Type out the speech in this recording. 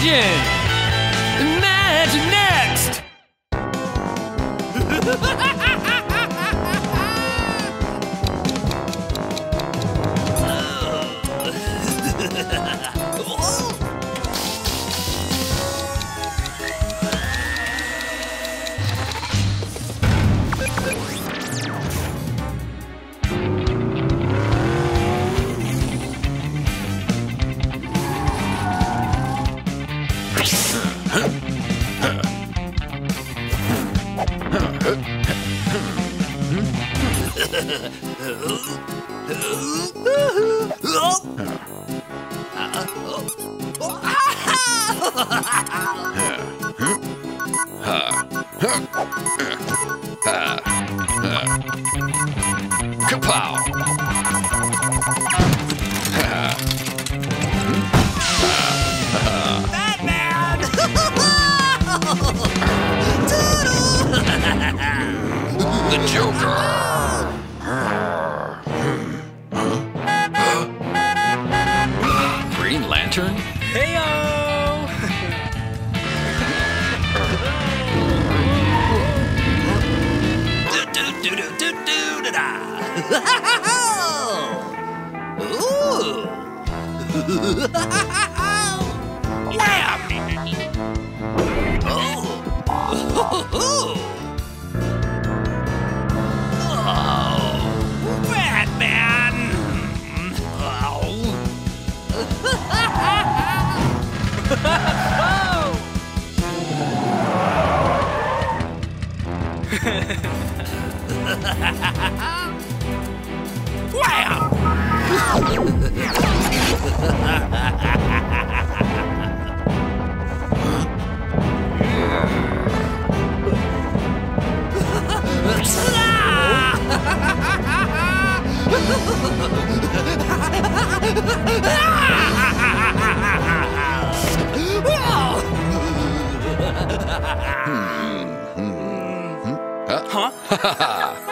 Imagine! Imagine next! Kapow! The Joker! Green Lantern? hmm. Heyo! Joker.